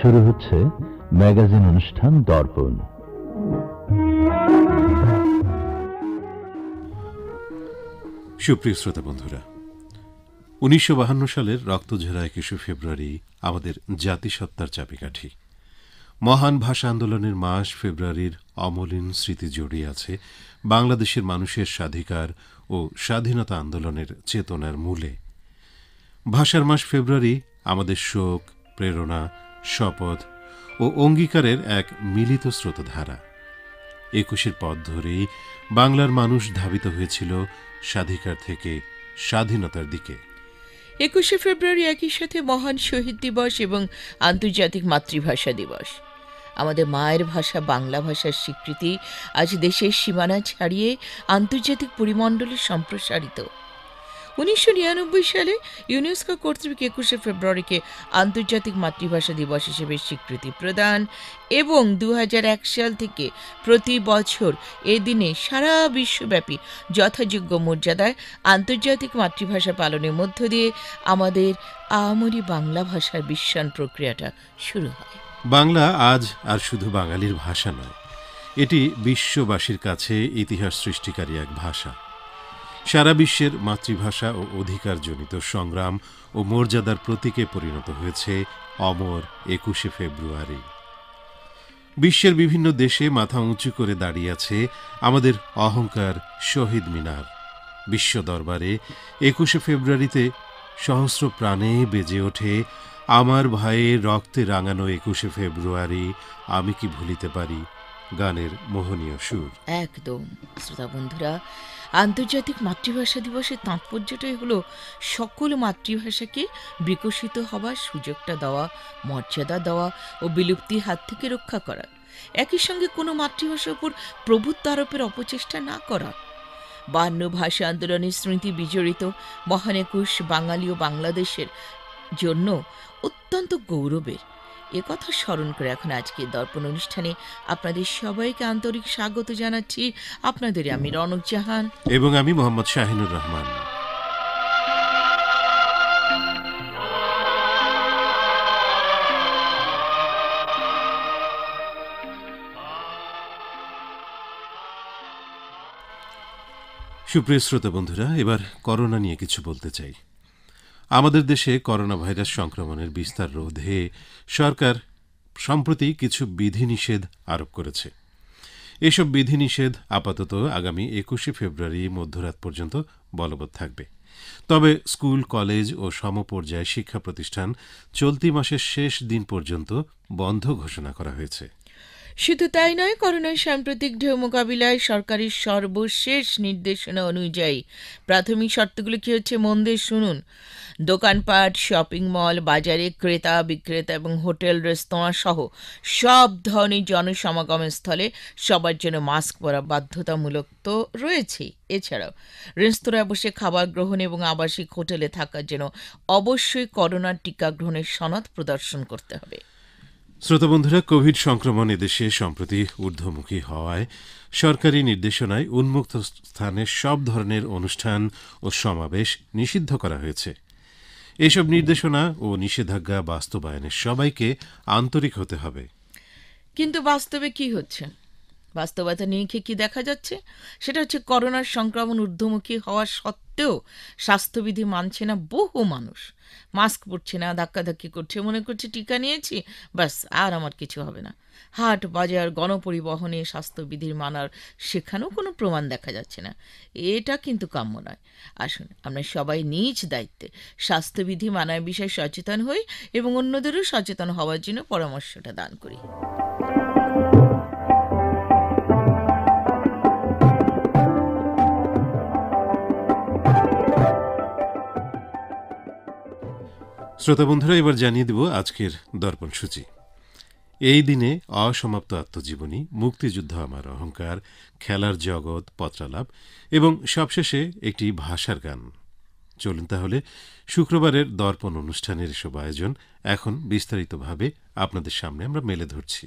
শুরু হচ্ছে ম্যাগাজিন অনুষ্ঠান দর্পণ। সুপ্রিয় শ্রোতা বন্ধুরা, উনিশশো সালের রক্তঝরা একুশে ফেব্রুয়ারি আমাদের জাতিসত্তার চাবিকাঠি। মহান ভাষা আন্দোলনের মাস ফেব্রুয়ারির অমলিন স্মৃতি জড়িয়ে আছে বাংলাদেশের মানুষের স্বাধিকার ও স্বাধীনতা আন্দোলনের চেতনার মূলে। ভাষার মাস ফেব্রুয়ারি আমাদের শোক, প্রেরণা শপথ ও অঙ্গীকারের এক মিলিত স্রোতধারা। একুশের পথ ধরেই বাংলার মানুষ ধাবিত হয়েছিল স্বাধিকার থেকে স্বাধীনতার দিকে। একুশে ফেব্রুয়ারি একই সাথে মহান শহীদ দিবস এবং আন্তর্জাতিক মাতৃভাষা দিবস। আমাদের মায়ের ভাষা, বাংলা ভাষার স্বীকৃতি আজ দেশের সীমানা ছাড়িয়ে আন্তর্জাতিক পরিমণ্ডলে সম্প্রসারিত। উনিশশো নিরানব্বই সালে ইউনেস্কো কর্তৃক একুশে ফেব্রুয়ারিকে আন্তর্জাতিক মাতৃভাষা দিবস হিসেবে স্বীকৃতি প্রদান এবং দু হাজার এক সাল থেকে প্রতি বছর এ দিনে সারা বিশ্বব্যাপী যথাযোগ্য মর্যাদায় আন্তর্জাতিক মাতৃভাষা পালনের মধ্য দিয়ে আমাদের আমরি বাংলা ভাষার বিশ্বায়ন প্রক্রিয়াটা শুরু হয়। বাংলা আজ আর শুধু বাঙালির ভাষা নয়, এটি বিশ্ববাসীর কাছে ইতিহাস সৃষ্টিকারী এক ভাষা। সারা বিশ্বের মাতৃভাষা ও অধিকারজনিত সংগ্রাম ও মর্যাদার প্রতীকে পরিণত হয়েছে অমর একুশে ফেব্রুয়ারি। বিশ্বের বিভিন্ন দেশে মাথা উঁচু করে দাঁড়িয়ে আছে আমাদের অহংকার শহীদ মিনার। বিশ্ব দরবারে একুশে ফেব্রুয়ারিতে সহস্র প্রাণে বেজে ওঠে, আমার ভাইয়ের রক্তে রাঙানো একুশে ফেব্রুয়ারি, আমি কি ভুলিতে পারি? গানের মোহনীয় সুর। একদম। শ্রোতা বন্ধুরা আন্তর্জাতিক মাতৃভাষা দিবসের তাৎপর্যটাই হলো সকল মাতৃভাষাকে বিকশিত হবার সুযোগটা দেওয়া, মর্যাদা দেওয়া ও বিলুপ্তির হাত থেকে রক্ষা করা। একই সঙ্গে কোনো মাতৃভাষার উপর প্রভুত্ব আরোপের অপচেষ্টা না করা। বান্ন ভাষা আন্দোলনের স্মৃতি বিজড়িত মহান একুশ বাঙালি ও বাংলাদেশের জন্য অত্যন্ত গৌরবের। এ কথা স্মরণ করে এখন আজকে দর্পণ অনুষ্ঠানে আপনাদের সবাইকে আন্তরিক স্বাগত জানাচ্ছি। আপনাদের আমি রনক জাহান। এবং আমি মোহাম্মদ শাহিনুর রহমান। সুপ্রিয় শ্রোতা বন্ধুরা, এবার করোনা নিয়ে কিছু বলতে চাই। আমাদের দেশে করোনা ভাইরাস সংক্রমণের বিস্তার রোধে সরকার সম্প্রতি কিছু বিধিনিষেধ আরোপ করেছে। এসব বিধিনিষেধ আপাতত আগামী একুশে ফেব্রুয়ারি মধ্যরাত পর্যন্ত বলবৎ থাকবে। তবে স্কুল, কলেজ ও সমপর্যায় শিক্ষা প্রতিষ্ঠান চলতি মাসের শেষ দিন পর্যন্ত বন্ধ ঘোষণা করা হয়েছে। শুধু তাই নয়, করোনার সাম্প্রতিক ঢেউ মোকাবিলায় সরকারের সর্বশেষ নির্দেশনা অনুযায়ী প্রাথমিক শর্তগুলো কি হচ্ছে মন দিয়ে শুনুন। দোকানপাট, শপিং মল, বাজারে ক্রেতা, বিক্রেতা এবং হোটেল, রেস্তোরাঁ সহ সব ধরনের জনসমাগমের স্থলে সবার জন্য মাস্ক পরা বাধ্যতামূলক তো রয়েছেই এছাড়াও রেস্তোরাঁয় বসে খাবার গ্রহণ এবং আবাসিক হোটেলে থাকার জন্য অবশ্যই করোনার টিকা গ্রহণের সনদ প্রদর্শন করতে হবে। শ্রোতা বন্ধুরা কোভিড সংক্রমণ এদেশে সম্প্রতি ঊর্ধ্বমুখী হওয়ায় সরকারি নির্দেশনায় উন্মুক্ত স্থানে সব ধরনের অনুষ্ঠান ও সমাবেশ নিষিদ্ধ করা হয়েছে। এসব নির্দেশনা ও নিষেধাজ্ঞা বাস্তবায়নে সবাইকে আন্তরিক হতে হবে। কিন্তু বাস্তবে কি হচ্ছে? বাস্তবতা নিয়ে কি দেখা যাচ্ছে? সেটা হচ্ছে করোনার সংক্রমণ ঊর্ধ্বমুখী হওয়া সত্ত্বেও স্বাস্থ্যবিধি মানছে না বহু মানুষ। মাস্ক পরছে না, ধাক্কাধাক্কি করছে, মনে করছে টিকা নিয়েছি, ব্যাস, আর আমার কিছু হবে না। হাট, বাজার, গণপরিবহনে স্বাস্থ্যবিধির মানার সেখানেও কোনো প্রমাণ দেখা যাচ্ছে না। এটা কিন্তু কাম্য নয়। আসুন, আমরা সবাই নিজ দায়িত্বে স্বাস্থ্যবিধি মানার বিষয়ে সচেতন হই এবং অন্যদেরও সচেতন হওয়ার জন্য পরামর্শটা দান করি। শ্রোতা বন্ধুরা, এবার জানিয়ে দেব আজকের দর্পণ সূচি। এই দিনে অসমাপ্ত আত্মজীবনী, মুক্তিযুদ্ধ আমার অহংকার, খেলার জগৎ, পত্রালাপ এবং সবশেষে একটি ভাষার গান। চলুন তাহলে শুক্রবারের দর্পণ অনুষ্ঠানের এসব আয়োজন এখন বিস্তারিতভাবে আপনাদের সামনে আমরা মেলে ধরছি।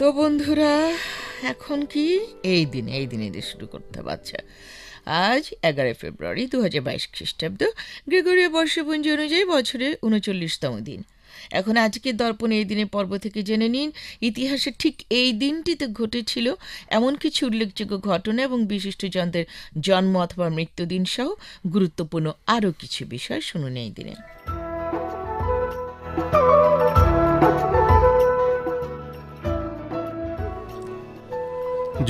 তো বন্ধুরা, এখন কি? এই দিন, এই দিনে দিয়ে শুরু করতে হবে। আচ্ছা আজ এগারোই ফেব্রুয়ারি দু হাজার বাইশ খ্রিস্টাব্দ। গ্রেগরীয় বর্ষপঞ্জি অনুযায়ী বছরের উনচল্লিশতম দিন। এখন আজকের দর্পণ এই দিনের পর্ব থেকে জেনে নিন। ইতিহাসে ঠিক এই দিনটিতে ঘটেছিল এমন কিছু উল্লেখযোগ্য ঘটনা এবং বিশিষ্ট বিশিষ্টজনদের জন্ম অথবা মৃত্যুদিন সহ গুরুত্বপূর্ণ আরও কিছু বিষয় শুনুন এই দিনে।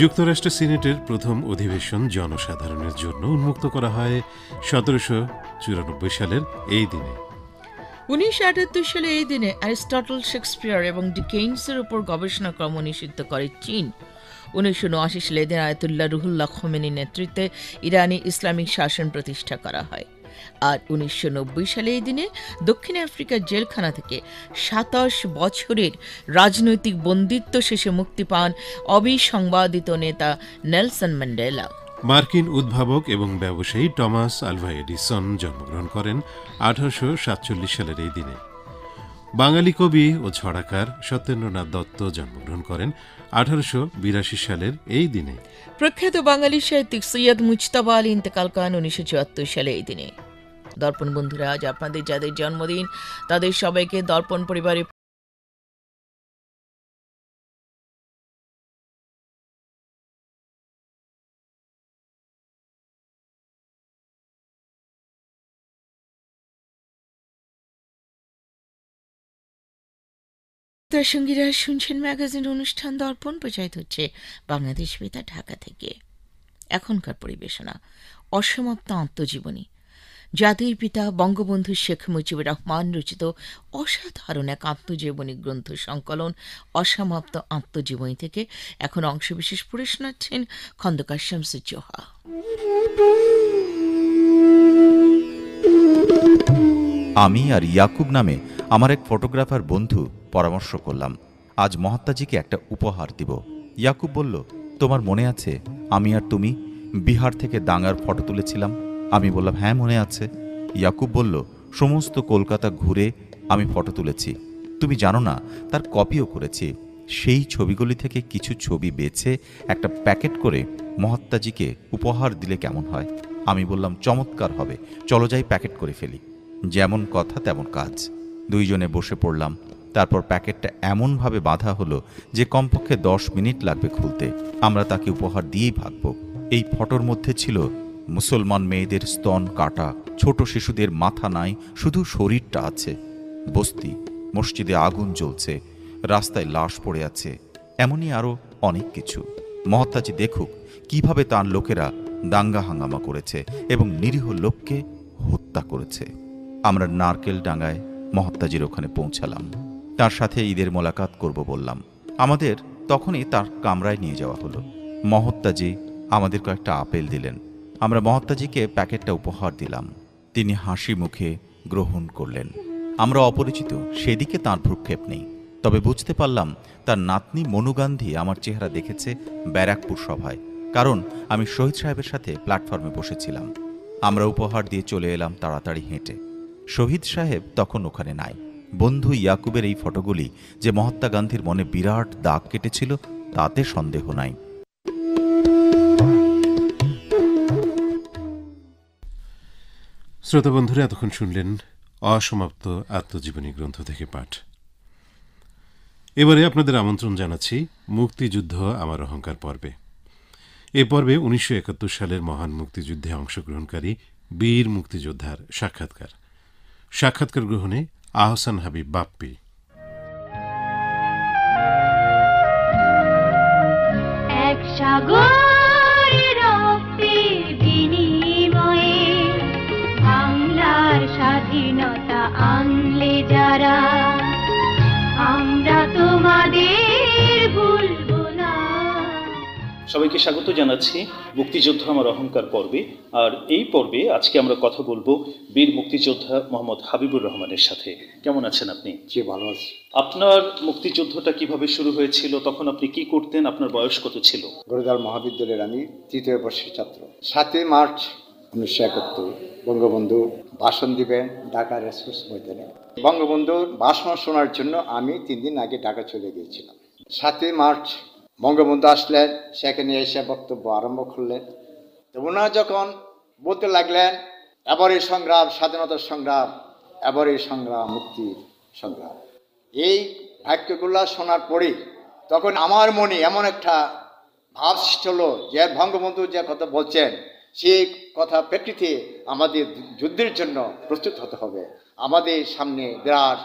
যুক্তরাষ্ট্র সিনেটের প্রথম অধিবেশন জনসাধারণের জন্য উন্মুক্ত করা হয় সতেরোশো চুরানব্বই সালের এই দিনে। উনিশশো আটাত্তর সালে এই দিনে অ্যারিস্টটল শেক্সপিয়ার এবং ডিকেইন্সের উপর গবেষণা ক্রম নিষিদ্ধ করে চীন। উনিশশো উনআশি সালে এদিন আয়াতুল্লাহ রুহুল্লাহ খোমেনির নেতৃত্বে ইরানি ইসলামিক শাসন প্রতিষ্ঠা করা হয়। আর উনিশশো নব্বই সালে এই দিনে দক্ষিণ আফ্রিকার জেলখানা থেকে সাতাশ বছরের রাজনৈতিক বন্দিত্ব শেষে মুক্তি পান অবিসংবাদিত নেতা নেলসন ম্যান্ডেলা। মার্কিন উদ্ভাবক এবং ব্যবসায়ী টমাস আলভা এডিসন জন্মগ্রহণ করেন আঠারোশো সাতচল্লিশ সালের এই দিনে। বাঙালি কবি ও ছড়াকার সত্যেন্দ্রনাথ দত্ত জন্মগ্রহণ করেন আঠারোশো বিরাশি সালের এই দিনে। প্রখ্যাত বাঙালি সাহিত্যিক সৈয়দ মুজতাবা আলী ইন্তেকাল করেন উনিশশো সালে এই দিনে। দর্পণ বন্ধুরা, আজ আপনাদের যাদের জন্মদিন, তাদের সবাইকে দর্পণ পরিবারে সঙ্গীরা শুনছেন ম্যাগাজিন অনুষ্ঠান দর্পণ প্রচারিত হচ্ছে বাংলাদেশ বেতা ঢাকা থেকে। এখনকার পরিবেশনা, অসমাপ্ত আত্মজীবনী। জাতির পিতা বঙ্গবন্ধু শেখ মুজিবুর রহমান রচিত অসাধারণ এক আত্মজীবনী গ্রন্থ সংকলন অসমাপ্ত আত্মজীবনী থেকে এখন অংশবিশেষ পড়ে শোনাচ্ছেন খন্দকার শামসুজ্জোহা। আমি আর ইয়াকুব নামে আমার এক ফটোগ্রাফার বন্ধু পরামর্শ করলাম, আজ মহাত্মাজিকে একটা উপহার দিব। ইয়াকুব বলল, তোমার মনে আছে আমি আর তুমি বিহার থেকে দাঙ্গার ফটো তুলেছিলাম? আমি বললাম হ্যাঁ মনে আছে। ইয়াকুব বলল, সমস্ত কলকাতা ঘুরে আমি ফটো তুলেছি। তুমি জানো না, তার কপিও করেছি। সেই ছবিগুলি থেকে কিছু ছবি বেছে একটা প্যাকেট করে মহাত্মাজিকে উপহার দিলে কেমন হয়? আমি বললাম, চমৎকার হবে। চলো যাই প্যাকেট করে ফেলি। যেমন কথা, তেমন কাজ। দুইজনে বসে পড়লাম। তারপর প্যাকেটটা এমনভাবে বাঁধা হলো যে কমপক্ষে দশ মিনিট লাগবে খুলতে। আমরা তাকে উপহার দিয়েই ভাগব। এই ফটোর মধ্যে ছিল মুসলমান মেয়েদের স্তন কাটা, ছোট শিশুদের মাথা নাই, শুধু শরীরটা আছে। বস্তি, মসজিদে আগুন জ্বলছে, রাস্তায় লাশ পড়ে আছে, এমনই আরও অনেক কিছু। মহাত্মাজি দেখুক, কীভাবে তার লোকেরা দাঙ্গা হাঙ্গামা করেছে এবং নিরীহ লোককে হত্যা করেছে। আমরা নারকেল ডাঙ্গায় মহাত্মাজির ওখানে পৌঁছালাম। তার সাথে ঈদের মোলাকাত করব বললাম। আমাদের তখনই তার কামরায় নিয়ে যাওয়া হলো। মহত্তাজি আমাদের কয়েকটা আপেল দিলেন। আমরা মহাত্মাজিকে প্যাকেটটা উপহার দিলাম। তিনি হাসি মুখে গ্রহণ করলেন। আমরা অপরিচিত, সেদিকে তাঁর ভ্রুক্ষেপ নেই। তবে বুঝতে পারলাম, তার নাতনি মনু গান্ধী আমার চেহারা দেখেছে ব্যারাকপুর সভায়। কারণ আমি শহীদ সাহেবের সাথে প্ল্যাটফর্মে বসেছিলাম। আমরা উপহার দিয়ে চলে এলাম তাড়াতাড়ি হেঁটে। শহীদ সাহেব তখন ওখানে নাই। বন্ধু ইয়াকুবের এই ফটোগুলি যে মহাত্মা গান্ধীর মনে বিরাট দাগ কেটেছিল, তাতে সন্দেহ নাই। শ্রোতা বন্ধুরা এতক্ষণ শুনলেন অসমাপ্ত আত্মজীবনী গ্রন্থ থেকে পাঠ। এবারে আপনাদের আমন্ত্রণ জানাচ্ছি মুক্তিযুদ্ধ, আমার অহংকার পর্বে। এ পর্বে উনিশশো একাত্তর সালের মহান মুক্তিযুদ্ধে অংশগ্রহণকারী বীর মুক্তিযোদ্ধার সাক্ষাৎকার। সাক্ষাৎকার গ্রহণে আহসান হাবিব বাপ্পি। সাগরে সবাইকে স্বাগত জানাচ্ছি মুক্তিযুদ্ধ আমার অহংকার পর্বে। আর এই পর্বে আজকে আমরা কথা বলব বীর মুক্তিযোদ্ধা মোহাম্মদ হাবিবুর রহমানের সাথে। কেমন আছেন আপনি? জি ভালো আছি। আপনার মুক্তিযুদ্ধটা কীভাবে শুরু হয়েছিল? তখন আপনি কি করতেন? আপনার বয়স কত ছিল? গরুদার মহাবিদ্যালয়ের আমি তৃতীয় বর্ষের ছাত্র। সাতই মার্চ উনিশশো একাত্তর বঙ্গবন্ধু ভাষণ দিবেন ঢাকা রেসকোর্স ময়দানে। বঙ্গবন্ধুর ভাষণ শোনার জন্য আমি তিন দিন আগে ঢাকা চলে গিয়েছিলাম। সাতই মার্চ বঙ্গবন্ধু আসলেন, সেখানে এসে বক্তব্য আরম্ভ করলেন। তো ওনারা যখন বলতে লাগলেন এবারই সংগ্রাম স্বাধীনতার সংগ্রাম এবারই সংগ্রাম, মুক্তির সংগ্রাম। এই বাক্যগুলো শোনার পরেই তখন আমার মনে এমন একটা ভাব সৃষ্টি হলো যে বঙ্গবন্ধু যে কথা বলছেন সেই কথা প্রেক্ষিতে আমাদের যুদ্ধের জন্য প্রস্তুত হতে হবে। আমাদের সামনে বিরাট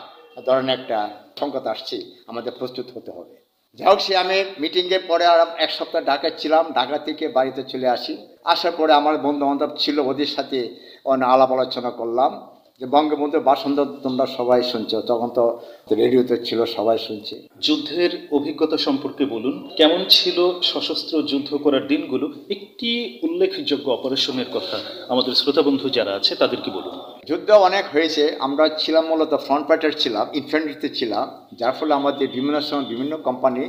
ধরনের একটা সংকট আসছে, আমাদের প্রস্তুত হতে হবে। যাই হোক, সে আমি মিটিংয়ে পরে আর এক সপ্তাহ ঢাকায় ছিলাম। ঢাকা থেকে বাড়িতে চলে আসি। আসার পরে আমার বন্ধু বান্ধব ছিল, ওদের সাথে অনেক আলাপ আলোচনা করলাম। যে বঙ্গবন্ধুর ভাষণ তো তোমরা সবাই শুনছো, তখন তো রেডিওতে ছিল, সবাই শুনছে। যুদ্ধের অভিজ্ঞতা সম্পর্কে বলুন, কেমন ছিল সশস্ত্র যুদ্ধ করার দিনগুলো? একটি উল্লেখযোগ্য অপারেশনের কথা আমাদের শ্রোতা বন্ধু যারা আছে, তাদেরকে বলুন। যুদ্ধ অনেক হয়েছে। আমরা ছিলাম মূলত ফ্রন্ট পার্টার ছিলাম ইনফ্যান্ট্রিতে ছিলাম। যার ফলে আমাদের বিভিন্ন সময় বিভিন্ন কোম্পানি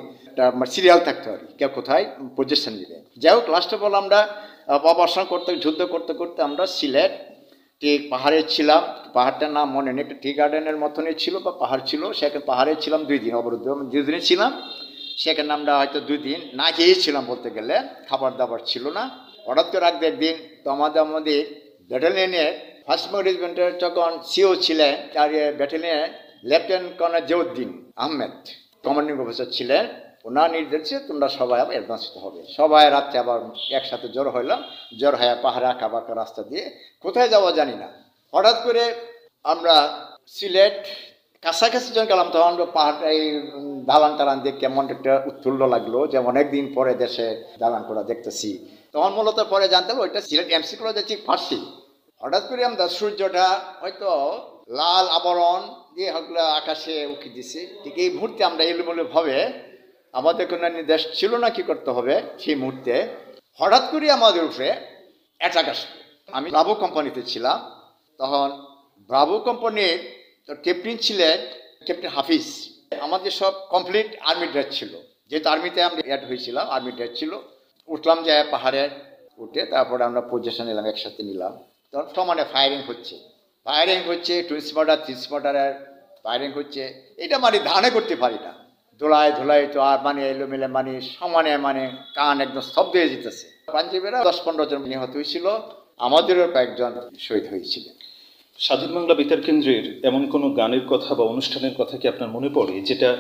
সিরিয়াল থাকতে পারি কেউ কোথায় পজিশন নেবে। যাই হোক লাস্ট অফ অল আমরা অপারেশন করতে, যুদ্ধ করতে করতে আমরা সিলেট ঠিক পাহাড়ে ছিলাম। পাহাড়টার নাম মনে নেই, একটা টি গার্ডেনের মতনই ছিল বা পাহাড় ছিল। সেখানে পাহাড়ে ছিলাম দুই দিন অবরুদ্ধ। আমি দুই দিনে ছিলাম। সেখানে আমরা হয়তো দুই দিন না খেয়েছিলাম বলতে গেলে। খাবার দাবার ছিল না। হঠাৎ করে রাখতে একদিন তো আমাদের আমাদের ব্যাটালিয়নের ফার্স্ট রেজিমেন্টের যখন সিও ছিলেন আর ব্যাটালিয়নের lieutenant colonel Ziauddin Ahmed. Commanding officer ছিলেন, ওনার নির্দেশে তোমরা সবাই আবার অ্যাডভান্স হবে। সবাই রাত্রে আবার একসাথে জ্বর হইলাম জ্বর হয়ে পাহাড়ে আঁকা বাঁকা রাস্তা দিয়ে কোথায় যাওয়া জানি না। হঠাৎ করে আমরা সিলেট কাছাকাছি যখন গেলাম, তখন পাহাড়টা এই দালান টালান দেখে কেমন একটা উৎফুল্ল লাগল, যে অনেকদিন পরে দেশে দালান করা দেখতেছি। তখন মূলত পরে জানতে হবে ওইটা সিলেট এমসি কলেজ দেখছি ফার্সি হঠাৎ করে আমরা সূর্যটা হয়তো লাল আবরণ দিয়ে হয়তো আকাশে উঠে দিছে। ঠিক এই মুহূর্তে আমরা এলোমেলো ভাবে আমাদের কোনো নির্দেশ ছিল না কি করতে হবে সেই মুহূর্তে হঠাৎ করে আমাদের উপরে অ্যাটাক আসলো। আমি ব্রাভো কোম্পানিতে ছিলাম। তখন ব্রাভো কোম্পানির তো ক্যাপ্টেন ছিলেন ক্যাপ্টেন হাফিজ। আমাদের সব কমপ্লিট আর্মি ড্রেস ছিল। যেহেতু আর্মিতে আমরা অ্যাড হয়েছিলাম আর্মি ড্রেস ছিল। উঠলাম যে পাহাড়ে, উঠে তারপরে আমরা পজিশন নিলাম, একসাথে নিলাম। তখন সমানে ফায়ারিং হচ্ছে। ফায়ারিং হচ্ছে টুইন স্পটার থ্রি স্পটারের ফায়ারিং হচ্ছে। এটা মানে ধানে করতে পারি না। ধোলায় ধোলায় তো আর মানে এলোমেলে মানে সমানে মানে কান একদম স্তব্ধ হয়ে যেতেছে। পাঞ্জাবিরা দশ পনেরো জন নিহত হয়েছিল। আমাদেরও কয়েকজন শহীদ হয়েছিলেন। স্বাধীন বাংলা বেতার কেন্দ্রের এমন কোনো গানের কথা বা অনুষ্ঠানের কথা কি আপনার মনে পড়ে যেটা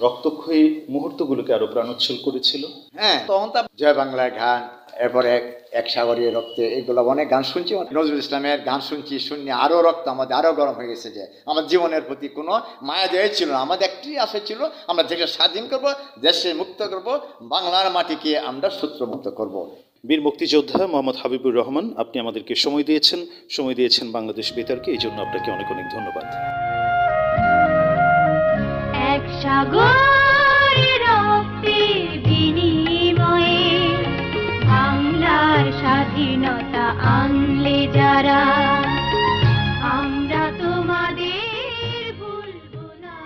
রক্তক্ষয়ী মুহূর্তগুলোকে আরও প্রাণোচ্ছল করেছিল? হ্যাঁ তখন তো জয় বাংলার গান এরপরে এক এক সাগরীয় রক্তে এগুলো অনেক গান শুনছি নজরুল ইসলামের গান শুনছি শুনে আরও রক্ত আমাদের আরও গরম হয়ে গেছে যে আমার জীবনের প্রতি কোনো মায়া দেয় ছিল না আমাদের একটি আশা ছিল আমরা দেশে স্বাধীন করব দেশে মুক্ত করব বাংলার মাটিকে আমরা সূত্রমুক্ত করব। বীর মুক্তিযোদ্ধা মোহাম্মদ হাবিবুর রহমান আপনি আমাদেরকে সময় দিয়েছেন সময় দিয়েছেন বাংলাদেশ বেতারকে এই জন্য আপনাকে অনেক অনেক ধন্যবাদ। এক সাগর স্বাধীনতা আনলে যারা আমরা তোমাদের ভুলব না।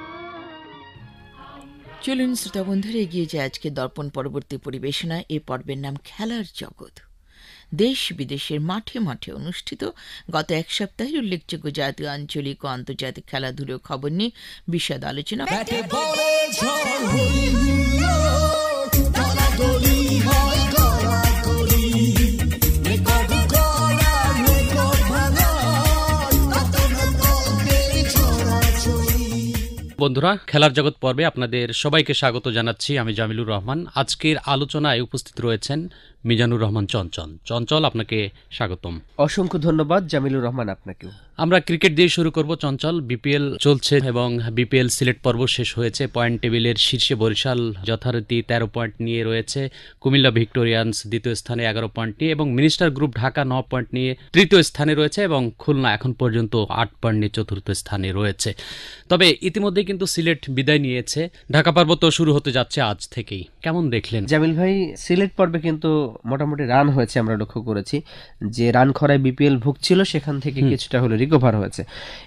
চলুন শ্রোতা বন্ধুরা এগিয়ে যায় আজকে দর্পণ পরবর্তী পরিবেশনা। এ পর্বের নাম খেলার জগৎ। দেশ বিদেশের মাঠে মাঠে অনুষ্ঠিত গত এক সপ্তাহের উল্লেখযোগ্য জাতীয় আঞ্চলিক ও আন্তর্জাতিক খেলাধুলোর খবর নিয়ে বিশদ আলোচনা। বন্ধুরা, খেলার জগৎ পর্বে আপনাদের সবাইকে স্বাগত জানাচ্ছি। আমি জামিলুর রহমান। আজকের আলোচনায় উপস্থিত রয়েছেন মিজানুর রহমান চঞ্চল। চঞ্চল আপনাকে স্বাগতম। অসংখ্য ধন্যবাদ জামিলুর রহমান আপনাকেও। আমরা ক্রিকেট দিয়ে শুরু করব চঞ্চল। বিপিএল চলছে এবং বিপিএল সিলেট পর্ব শেষ হয়েছে। পয়েন্ট টেবিলের শীর্ষে বরিশাল যথারীতি তেরো পয়েন্ট নিয়ে রয়েছে। কুমিল্লা ভিক্টোরিয়ান্স দ্বিতীয় স্থানে এগারো পয়েন্ট নিয়ে এবং মিনিস্টার গ্রুপ ঢাকা ন পয়েন্ট নিয়ে তৃতীয় স্থানে রয়েছে এবং খুলনা এখন পর্যন্ত আট পয়েন্ট নিয়ে চতুর্থ স্থানে রয়েছে। তবে ইতিমধ্যে কিন্তু সিলেট বিদায় নিয়েছে। ঢাকা পর্ব তো শুরু হতে যাচ্ছে আজ থেকেই। কেমন দেখলেন? জামিল ভাই সিলেট পর্বে কিন্তু মোটামুটি রান হয়েছে আমরা লক্ষ্য করেছি। যে রান খরায় বিপিএল ভুগছিল সেখান থেকে কিছুটা হলো রিকভার হয়েছে।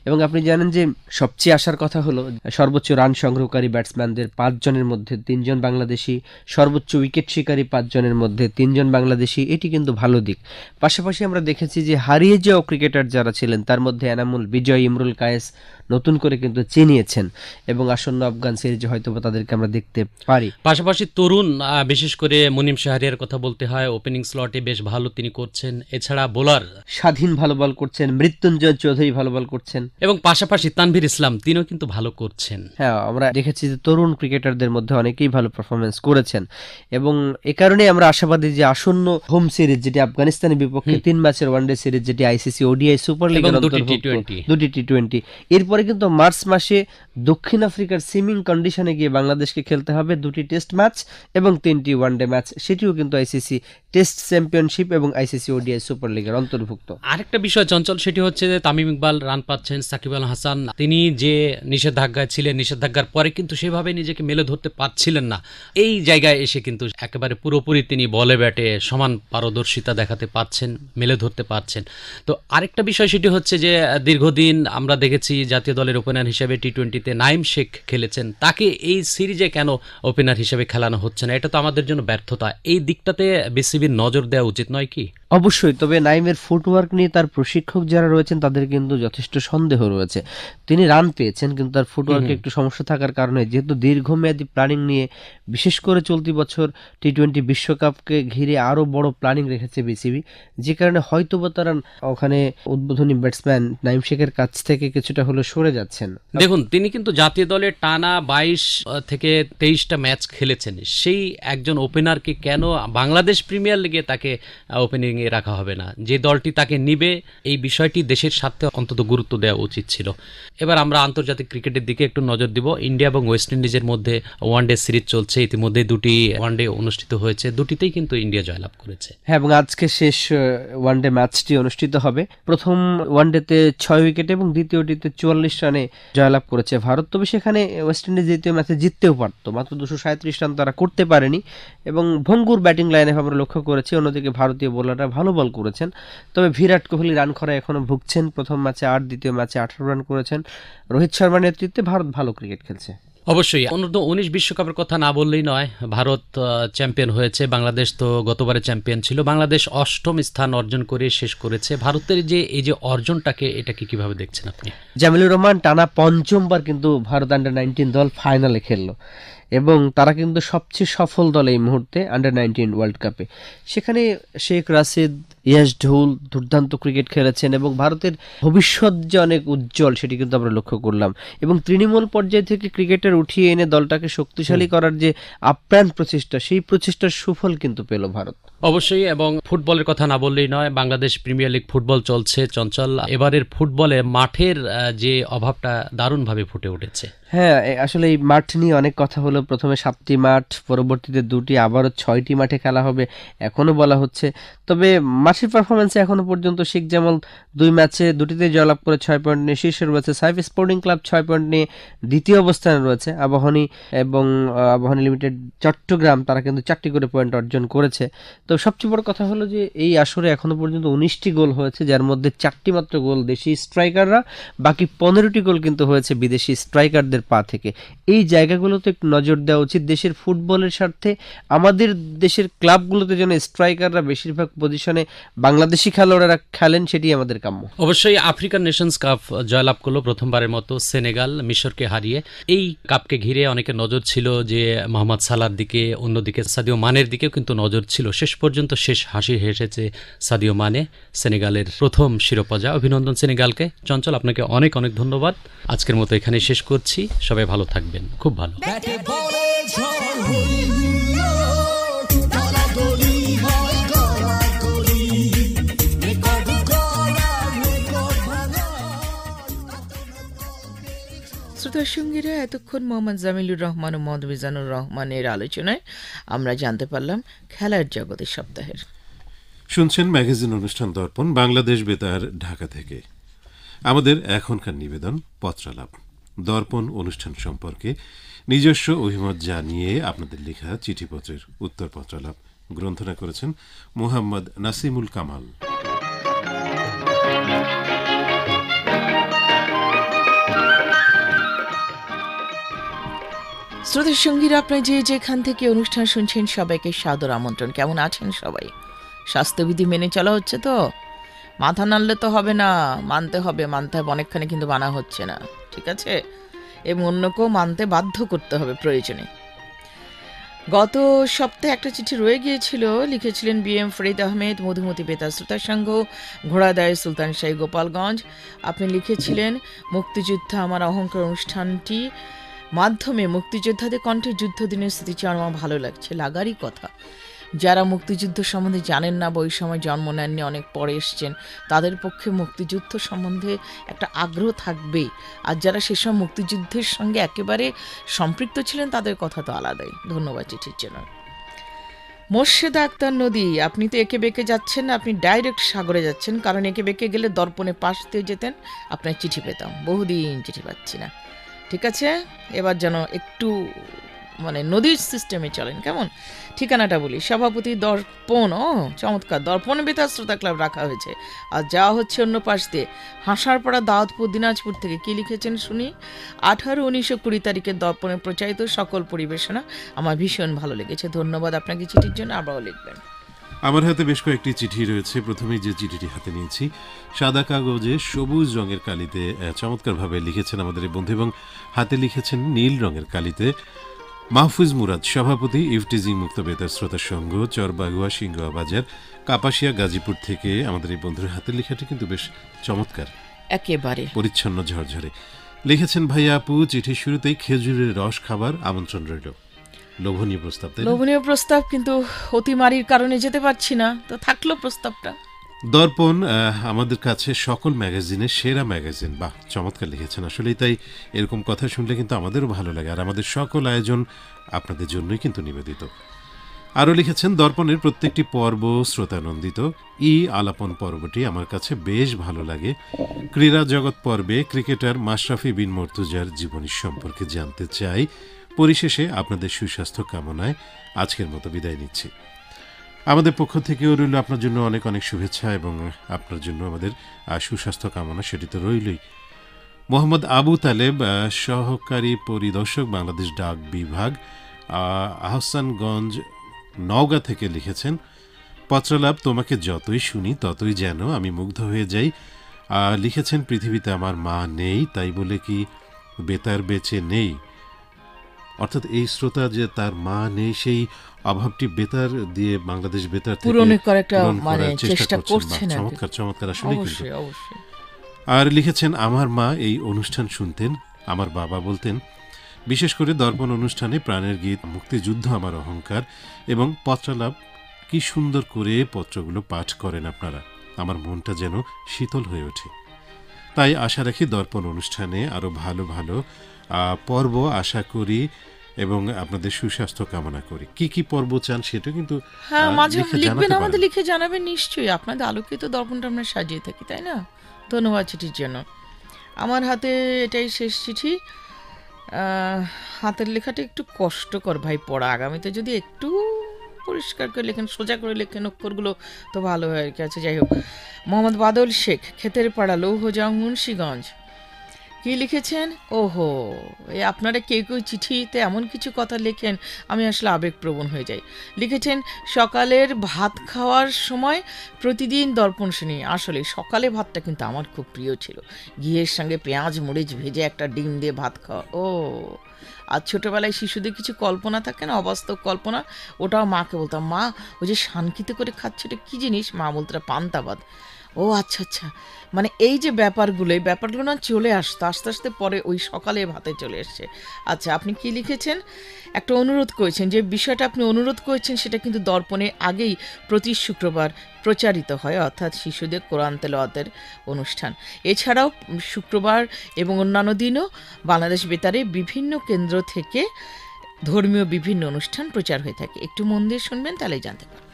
এবং আপনি জানেন যে সবচেয়ে আসার কথা হলো সর্বোচ্চ রান সংগ্রহকারী ব্যাটসম্যানদের পাঁচজনের মধ্যে তিনজন বাংলাদেশি সর্বোচ্চ উইকেট শিকারী পাঁচজনের মধ্যে তিনজন বাংলাদেশি এটি কিন্তু ভালো দিক। পাশাপাশি আমরা দেখেছি যে হারিয়ে যাওয়া ক্রিকেটার যারা ছিলেন তার মধ্যে এনামুল বিজয় ইমরুল কায়েস নতুন করে কিন্তু চিনিয়েছেন। এবং আসন্ন আফগান সিরিজে হয়তো তাদেরকে আমরা দেখতে পারি। পাশাপাশি তরুণ বিশেষ করে মুনিম শাহরিয়ার কথা বলতে হয় ওপেনিং স্লটে বেশ ভালো তিনি করছেন। এছাড়া বোলার স্বাধীন ভালো বল করছেন মৃত্যুঞ্জয় চৌধুরী ভালো বল করছেন। এবং পাশাপাশি তানভীর ইসলাম তিনিও কিন্তু ভালো করছেন। হ্যাঁ আমরা দেখেছি যে তরুণ ক্রিকেটারদের মধ্যে অনেকেই ভালো পারফরমেন্স করেছেন। এবং এ কারণে আমরা আশাবাদী যে আসন্ন হোম সিরিজ যেটি আফগানিস্তানের বিপক্ষে তিন ম্যাচের ওয়ানডে সিরিজ যেটি আইসিসি ওডিআই সুপার T20 দুটি টি টোয়েন্টি এরপরে কিন্তু মার্চ মাসে দক্ষিণ আফ্রিকার সিমিং কন্ডিশনে গিয়ে বাংলাদেশকে খেলতে হবে দুটি টেস্ট ম্যাচ এবং তিনটি ওয়ানডে ম্যাচ সেটিও কিন্তু আইসিসি টেস্ট চ্যাম্পিয়নশিপ এবং আইসিসি ওডিআই সুপার লিগের অন্তর্ভুক্ত। আরেকটা বিষয় চঞ্চল, সেটি হচ্ছে যে তামিম ইকবাল রান পাচ্ছেন সাকিব আল হাসান। তিনি যে নিষেধাজ্ঞায় ছিলেন, নিষেধাজ্ঞার পরে কিন্তু সেভাবে নিজেকে মেলে ধরতে পারছিলেন না। এই জায়গায় এসে কিন্তু একেবারে পুরোপুরি তিনি বলে ব্যাটে সমান পারদর্শিতা দেখাতে পারছেন, মেলে ধরতে পারছেন। তো আরেকটা বিষয়, সেটি হচ্ছে যে দীর্ঘদিন আমরা দেখেছি জাতীয় দলের ওপেনার হিসেবে টি টোয়েন্টিতে নাইম শেখ খেলেছেন। তাকে এই সিরিজে কেন ওপেনার হিসেবে খেলানো হচ্ছে না? এটা তো আমাদের জন্য ব্যর্থতা। এই দিকটাতে বিসিবির নজর দেওয়া উচিত নয় কি? অবশ্যই তবে নাইমের ফুটওয়ার্ক নিয়ে তার প্রশিক্ষক যারা রয়েছেন তাদের কিন্তু যথেষ্ট সন্দেহ রয়েছে। তিনি রান পেয়েছেন কিন্তু তার ফুটওয়ার্কে একটু সমস্যা থাকার কারণে যেহেতু দীর্ঘমেয়াদী প্ল্যানিং নিয়ে বিশেষ করে চলতি বছর টি টোয়েন্টি বিশ্বকাপকে ঘিরে আরও বড় প্ল্যানিং রেখেছে বিসিবি। যে কারণে হয়তোবা তারা ওখানে উদ্বোধনী ব্যাটসম্যান নাইম শেখের কাছ থেকে কিছুটা হলো সরে যাচ্ছেন। দেখুন তিনি কিন্তু জাতীয় দলে টানা বাইশ থেকে তেইশটা ম্যাচ খেলেছেন। সেই একজন ওপেনারকে কেন বাংলাদেশ প্রিমিয়ার লিগে তাকে ওপেনিং এ রাখা হবে না? যে দলটি তাকে নিবে এই বিষয়টি দেশের স্বার্থে অন্তত গুরুত্ব দেওয়া উচিত ছিল। এবার আমরা আন্তর্জাতিক ক্রিকেটের দিকে একটু নজর দিব। ইন্ডিয়া এবং ওয়েস্ট ইন্ডিজের মধ্যে ওয়ানডে সিরিজ চলছে। ইতিমধ্যে দুটি ওয়ানডে অনুষ্ঠিত হয়েছে। দুটিতেই কিন্তু ইন্ডিয়া জয়লাভ করেছে। হ্যাঁ এবং আজকে শেষ ওয়ানডে ম্যাচটি অনুষ্ঠিত হবে। প্রথম ওয়ানডেতে ছয় উইকেট এবং দ্বিতীয়টিতে চুয়াল্লিশ রানে জয়লাভ করেছে ভারত। তবে সেখানে ওয়েস্ট ইন্ডিজ দ্বিতীয় ম্যাচে জিততেও পারতো, মাত্র দুশো সাঁত্রিশ রান তারা করতে পারেনি এবং ভঙ্গুর ব্যাটিং লাইনে আমরা লক্ষ্য করেছি, অন্যদিকে ভারতীয় বোলাররা ভালো বল করেছেন। তবে বিরাট কোহলি রান খরা এখনও ভুগছেন, প্রথম ম্যাচে আট, দ্বিতীয় ম্যাচে আঠারো রান করেছেন। রোহিত শর্মার নেতৃত্বে ভারত ভালো ক্রিকেট খেলছে। অবশ্যই। অনূর্ধ্ব উনিশ বিশ্বকাপের কথা না বললেই নয়, ভারত চ্যাম্পিয়ন হয়েছে, বাংলাদেশ তো গতবারে চ্যাম্পিয়ন ছিল। বাংলাদেশ অষ্টম স্থান অর্জন করে শেষ করেছে। ভারতের যে, এই যে অর্জনটাকে, এটাকে কীভাবে দেখছেন আপনি? জামিলুর রহমান টানা পঞ্চমবার কিন্তু ভারত আন্ডার নাইনটিন দল ফাইনালে খেললো এবং তারা কিন্তু সবচেয়ে সফল দল এই মুহূর্তে আন্ডার নাইনটিন ওয়ার্ল্ড কাপে সেখানে শেখ রাশিদ ইয়াস ঢুল দুর্দান্ত ক্রিকেট খেলেছেন এবং ভারতের ভবিষ্যৎ যে অনেক উজ্জ্বল সেটি কিন্তু আমরা লক্ষ্য করলাম। এবং তৃণমূল পর্যায় থেকে ক্রিকেটার উঠিয়ে এনে দলটাকে শক্তিশালী করার যে আপ্রাণ প্রচেষ্টা সেই প্রচেষ্টার সুফল কিন্তু পেল ভারত। অবশ্যই, এবং ফুটবলের কথা না বললেই নয়, বাংলাদেশ প্রিমিয়ার লিগ ফুটবল চলছে চঞ্চল। এবারের ফুটবলে মাঠের যে অভাবটা দারুণভাবে ফুটে উঠেছে। হ্যাঁ আসলে এই মাঠ নিয়ে অনেক কথা হলো। প্রথমে সাতটি মাঠ, পরবর্তীতে দুটি, আবারও ছয়টি মাঠে খেলা হবে এখনও বলা হচ্ছে। তবে মাঠের পারফরমেন্সে এখনও পর্যন্ত শেখ জামাল দুই ম্যাচে দুটিতে জয়লাভ করে ছয় পয়েন্ট নিয়ে শীর্ষে রয়েছে। সাইফ স্পোর্টিং ক্লাব ছয় পয়েন্ট নিয়ে দ্বিতীয় অবস্থানে রয়েছে। আবাহনী এবং আবাহনী লিমিটেড চট্টগ্রাম, তারা কিন্তু চারটি করে পয়েন্ট অর্জন করেছে। তো সবচেয়ে বড় কথা হলো যে এই আসরে এখনও পর্যন্ত উনিশটি গোল হয়েছে, যার মধ্যে চারটি মাত্র গোল দেশি স্ট্রাইকাররা, বাকি পনেরোটি গোল কিন্তু হয়েছে বিদেশি স্ট্রাইকারদের পা থেকে। এই জায়গাগুলোতে একটু নজর দেওয়া উচিত দেশের ফুটবলের স্বার্থে। আমাদের দেশের ক্লাবগুলোতে যেন স্ট্রাইকাররা বেশিরভাগ পজিশনে বাংলাদেশি খেলোয়াড়রা খেলেন, সেটি আমাদের কাম্য। অবশ্যই আফ্রিকান নেশনস কাপ জয়লাভ করল প্রথমবারের মতো সেনেগাল, মিশরকে হারিয়ে। এই কাপকে ঘিরে অনেকের নজর ছিল যে মোহাম্মদ সালার দিকে, অন্যদিকে সাদিও মানের দিকেও কিন্তু নজর ছিল। শেষ পর্যন্ত শেষ হাসি হেসেছে সাদিও মানে সেনেগালের প্রথম শিরোপজা অভিনন্দন সেনেগালকে চঞ্চল আপনাকে অনেক অনেক ধন্যবাদ আজকের মতো এখানে শেষ করছি সবাই ভালো থাকবেন খুব ভালো শ্রোতার সঙ্গীরা এতক্ষণ মোহাম্মদ জামিলুর রহমান ও মোহাম্মদ মিজানুর রহমানের আলোচনায় আমরা জানতে পারলাম খেলার জগতের সপ্তাহের। শুনছেন ম্যাগাজিন অনুষ্ঠান দর্পণ বাংলাদেশ বেতার ঢাকা থেকে। আমাদের এখনকার নিবেদন পত্রালাপ দর্পণ অনুষ্ঠান সম্পর্কে নিজস্ব অভিমত জানিয়ে আপনাদের লেখা চিঠিপত্রের উত্তর পত্রালাপ গ্রন্থনা করেছেন মুহাম্মদ নাসিমুল কামাল। শ্রোতের সঙ্গীরা আপনার যে যেখান থেকে অনুষ্ঠান শুনছেন সবাইকে সাদর আমন্ত্রণ। কেমন আছেন সবাই? স্বাস্থ্যবিধি মেনে চলা হচ্ছে তো? মাথা নাড়লে তো হবে না, মানতে হবে মানতে হবে, অনেকখানি কিন্তু মানা হচ্ছে না, ঠিক আছে? এবং অন্যকেও মানতে বাধ্য করতে হবে প্রয়োজনে। গত সপ্তাহে একটা চিঠি রয়ে গিয়েছিল, লিখেছিলেন বি এম ফরিদ আহমেদ, মধুমতি বেতার শ্রোতার সংঘ ঘোড়াদায় সুলতান শাহী গোপালগঞ্জ। আপনি লিখেছিলেন, মুক্তিযুদ্ধ আমার অহংকার অনুষ্ঠানটি মাধ্যমে মুক্তিযোদ্ধাদের কণ্ঠে যুদ্ধ দিনের স্মৃতিচারণ আমার ভালো লাগছে, লাগারই কথা। যারা মুক্তিযুদ্ধ সম্বন্ধে জানেন না বা ওই সময় জন্ম নেননি, অনেক পরে এসছেন, তাদের পক্ষে মুক্তিযুদ্ধ সম্বন্ধে একটা আগ্রহ থাকবেই। আর যারা সেসব মুক্তিযুদ্ধের সঙ্গে একেবারে সম্পৃক্ত ছিলেন, তাদের কথা তো আলাদাই। ধন্যবাদ চিঠির জন্য। মোর্শেদা আক্তার নদী, আপনি তো একে বেঁকে যাচ্ছেন আপনি ডাইরেক্ট সাগরে যাচ্ছেন, কারণ একে বেঁকে গেলে দর্পণে পাশ দিয়ে যেতেন, আপনার চিঠি পেতাম। বহুদিন চিঠি পাচ্ছি না। ঠিক আছে? এবার যেন একটু মানে নদীর সিস্টেমে চলেন, কেমন? ঠিকানাটা বলি, সভাপতি দর্পণ, ও চমৎকার, দর্পণ বেতার শ্রোতা ক্লাব রাখা হয়েছে। আর যাওয়া হচ্ছে অন্য পাশ দিয়ে, হাঁসারপাড়া দাউদপুর, দিনাজপুর থেকে কি লিখেছেন শুনি? আঠারো উনিশশো কুড়ি তারিখের দর্পণে প্রচারিত সকল পরিবেশনা, আমার ভীষণ ভালো লেগেছে। ধন্যবাদ আপনাকে চিঠির জন্য, আবারও লিখবেন। আমার হাতে বেশ কয়েকটি চিঠি রয়েছে। প্রথমেই যে চিঠিটি হাতে নিয়েছি সাদা কাগজে সবুজ রঙের কালিতে চমৎকারভাবে লিখেছেন আমাদের এই বন্ধু এবং হাতে লিখেছেন নীল রঙের কালিতে মাহফুজ মুরাদ সভাপতি ইফটিজিং মুক্ত বেতার শ্রোতা সংঘ চরবাগুয়া সিংহা বাজার কাপাসিয়া গাজীপুর থেকে আমাদের এই বন্ধুর হাতের লেখাটি কিন্তু বেশ চমৎকার। একেবারে। পরিচ্ছন্ন ঝরঝরে। লিখেছেন ভাইয়া আপু চিঠির শুরুতেই খেজুরের রস খাবার আমন্ত্রণ রইল। লোভনীয় প্রস্তাব লোভনীয় প্রস্তাব কিন্তু অতিমারির কারণে যেতে পারছি না। তো থাকল প্রস্তাবটা। দর্পণ আমাদের কাছে সকল সেরা ম্যাগাজিন। বাহ চমৎকার লিখেছেন। আসলেই তাই এরকম কথা শুনলে কিন্তু আমাদেরও ভালো লাগে আর আমাদের সকল আয়োজন আপনাদের জন্যই কিন্তু নিবেদিত। আরও লিখেছেন দর্পণের প্রত্যেকটি পর্ব শ্রোতানন্দিত। ই আলাপন পর্বটি আমার কাছে বেশ ভালো লাগে। ক্রীড়া জগৎ পর্বে ক্রিকেটার মাশরাফি বিন মর্তুজার জীবনী সম্পর্কে জানতে চাই। পরিশেষে আপনাদের সুস্বাস্থ্য কামনায় আজকের মতো বিদায় নিচ্ছি। আমাদের পক্ষ থেকেও রইল আপনার জন্য অনেক অনেক শুভেচ্ছা এবং আপনার জন্য আমাদের সুস্বাস্থ্য কামনা সেটি তো রইলই। মোহাম্মদ আবু তালেব সহকারী পরিদর্শক, বাংলাদেশ ডাক বিভাগ আহসানগঞ্জ, নওগাঁ থেকে লিখেছেন, পত্রলাভ তোমাকে যতই শুনি, ততই যেন আমি মুগ্ধ হয়ে যাই। লিখেছেন, পৃথিবীতে আমার মা নেই, তাই বলে কি বেতার বেঁচে নেই? অর্থাৎ এই শ্রোতা যে তার মা নেই সেই অভাবটি বেতার দিয়ে বাংলাদেশ বেতার থেকে করার মানে চেষ্টা করছেন চমৎকার চমৎকার। আসলে আর লিখেছেন আমার মা এই অনুষ্ঠান শুনতেন আমার বাবা বলতেন বিশেষ করে দর্পণ অনুষ্ঠানে প্রাণের গীত মুক্তিযুদ্ধ আমার অহংকার এবং পত্রালাপ কি সুন্দর করে পত্রগুলো পাঠ করেন আপনারা। আমার মনটা যেন শীতল হয়ে ওঠে। তাই আশা রাখি দর্পণ অনুষ্ঠানে আরও ভালো ভালো পর্ব আশা করি এবং আপনাদের সুস্বাস্থ্য কামনা করি। কি কি পর্ব চান সেটা কিন্তু হ্যাঁ মাঝে লিখবেন আমাদের লিখে জানাবেন নিশ্চয়ই। আপনাদের আলোকিত দর্পণটা আমরা সাজিয়ে থাকি তাই না? ধন্যবাদ চিঠির জন্য। আমার হাতে এটাই শেষ চিঠি। হাতের লেখাটা একটু কষ্টকর ভাই পড়া। আগামীতে যদি একটু পরিষ্কার করে লেখেন সোজা করে লেখেন অক্ষরগুলো তো ভালো হয় আর কি। আছে যাই হোক। মোহাম্মদ বাদল শেখ ক্ষেতের পাড়া লৌহজং মুন্সীগঞ্জ কি লিখেছেন? ওহো, এই আপনারা কেউ কেউ চিঠিতে এমন কিছু কথা লেখেন, আমি আসলে আবেগপ্রবণ হয়ে যাই। লিখেছেন, সকালের ভাত খাওয়ার সময় প্রতিদিন দর্পণ শুনি আসলে সকালে ভাতটা কিন্তু আমার খুব প্রিয় ছিল। ঘিয়ের সঙ্গে পেঁয়াজ, মরিচ ভেজে একটা ডিম দিয়ে ভাত খাওয়া। ও, আর ছোটোবেলায় শিশুদের কিছু কল্পনা থাকে না, অবাস্তব কল্পনা? ওটাও মাকে বলতাম, মা, ওই যে শানকিতে করে খাচ্ছে ওটা কী জিনিস? মা বলতো "ওটা পান্তাবাদ ও আচ্ছা আচ্ছা। মানে এই যে ব্যাপারগুলো, এই ব্যাপারগুলো না চলে আসতো, আস্তে আস্তে পরে ওই সকালে ভাতে চলে এসছে। আচ্ছা আপনি কি লিখেছেন? একটা অনুরোধ করেছেন, যে বিষয়টা আপনি অনুরোধ করেছেন, সেটা কিন্তু দর্পণে আগেই প্রতি শুক্রবার প্রচারিত হয়, অর্থাৎ শিশুদের কোরআন তেলাওয়াতের অনুষ্ঠান। এছাড়াও শুক্রবার এবং অন্যান্য দিনও বাংলাদেশ বেতারে বিভিন্ন কেন্দ্র থেকে ধর্মীয় বিভিন্ন অনুষ্ঠান প্রচার হয়ে থাকে। একটু মন দিয়ে শুনবেন, তাহলে জানতে পারবেন।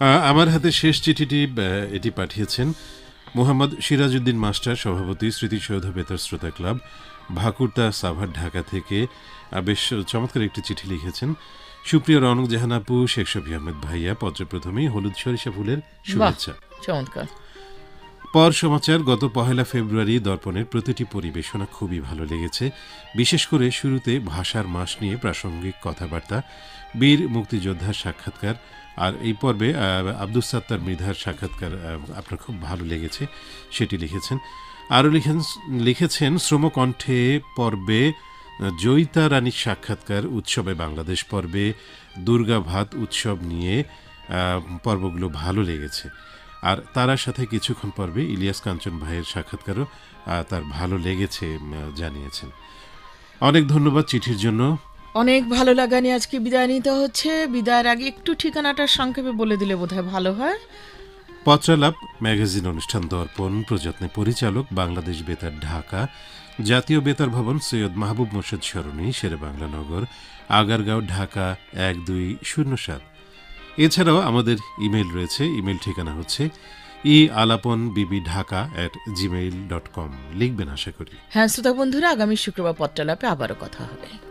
আমার হাতে শেষ চিঠিটি এটি পাঠিয়েছেন মোহাম্মদ সিরাজউদ্দিন মাস্টার সভাপতি স্মৃতিসৌধ বেতার শ্রোতা ক্লাব ভাকুরতা সাভার ঢাকা থেকে। বেশ চমৎকার একটি চিঠি লিখেছেন। সুপ্রিয় রনক জাহান আপু শেখ শফি আহমেদ ভাইয়া পত্র প্রথমেই হলুদ সরিষা ফুলের শুভেচ্ছা। চমৎকার। পর সমাচার গত পহেলা ফেব্রুয়ারি দর্পণের প্রতিটি পরিবেশনা খুবই ভালো লেগেছে। বিশেষ করে শুরুতে ভাষার মাস নিয়ে প্রাসঙ্গিক কথাবার্তা। বীর মুক্তিযোদ্ধার সাক্ষাৎকার আর এই পর্বে আহ, আব্দুস সাত্তার মৃধার সাক্ষাৎকার আপনার খুব ভালো লেগেছে সেটি লিখেছেন। আরও লিখেন লিখেছেন শ্রমকণ্ঠে পর্বে জয়িতা রানীর সাক্ষাৎকার উৎসবে বাংলাদেশ পর্বে দুর্গা ভাত উৎসব নিয়ে পর্বগুলো ভালো লেগেছে। আর তার সাথে কিছুক্ষণ পর্বে ইলিয়াস কাঞ্চন ভাইয়ের সাক্ষাৎকারও তার ভালো লেগেছে জানিয়েছেন। অনেক ধন্যবাদ চিঠির জন্য। অনেক ভালো লাগা নিয়ে আজকে বিদায় নিতে হচ্ছে। বিদায়ের আগে একটু ঠিকানাটা সংক্ষেপে বলে দিলে বোধহয় ভালো হয়। পত্রালাপ ম্যাগাজিন অনুষ্ঠান দর্পণ প্রযত্নে পরিচালক বাংলাদেশ বেতার ঢাকা জাতীয় বেতার ভবন সৈয়দ মাহবুব মোর্শেদ সরণি শেরে বাংলানগর আগারগাঁও ঢাকা এক দুই শূন্য সাত। এছাড়াও আমাদের ইমেল রয়েছে ইমেল ঠিকানা হচ্ছে ই আলাপন বিবি Dhaka at Gmail dot com লিখবেন আশা করি। হ্যাঁ শ্রোতা বন্ধুরা আগামী শুক্রবার পত্রালাপে আবারও কথা হবে।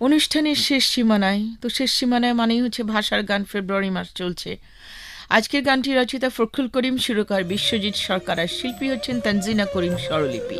অনুষ্ঠানের শেষ সীমানায়, তো শেষ সীমানায় মানেই হচ্ছে ভাষার গান ফেব্রুয়ারি মাস চলছে। আজকের গানটি রচিতা ফখরুল করিম, সুরকার বিশ্বজিৎ সরকার আর শিল্পী হচ্ছেন তানজিনা করিম স্বরলিপি।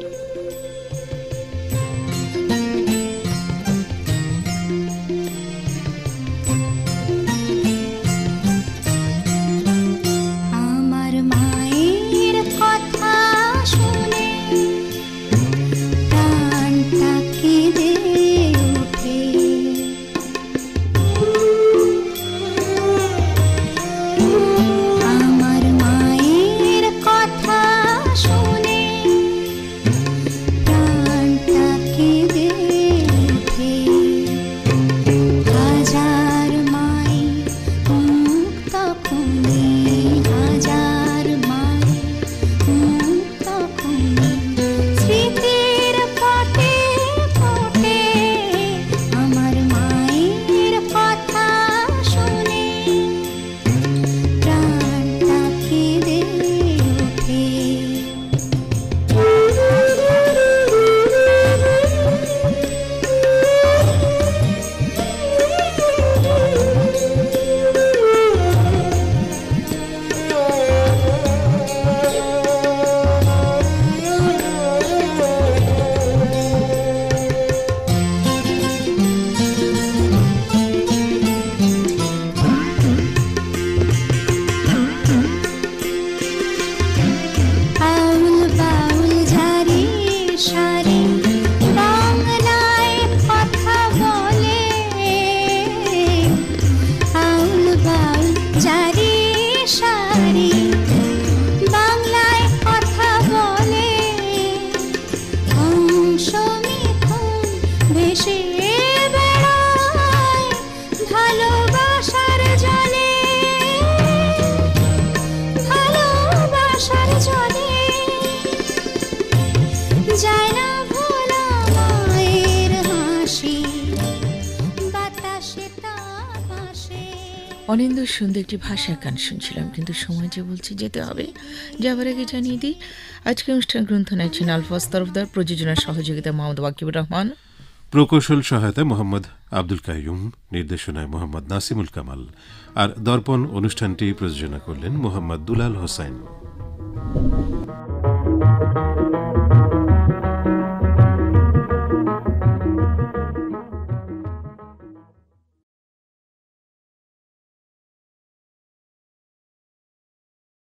ভেসে অনিন্দ সুন্দর একটি ভাষার গান শুনছিলাম, কিন্তু সময় যে বলছে যেতে হবে। যাবার আগে জানিয়ে দিই আজকে অনুষ্ঠান গ্রন্থনায় ছিলেন আলফাজ তরফদার, প্রযোজনার সহযোগিতা মোহাম্মদ ওয়াকিবুর রহমান। প্রকৌশল সহায়তায় মোহাম্মদ আব্দুল কাইম নির্দেশনায় মোহাম্মদ নাসিমুল কামাল আর দর্পণ অনুষ্ঠানটি প্রযোজনা করলেন মোহাম্মদ দুলাল হোসাইন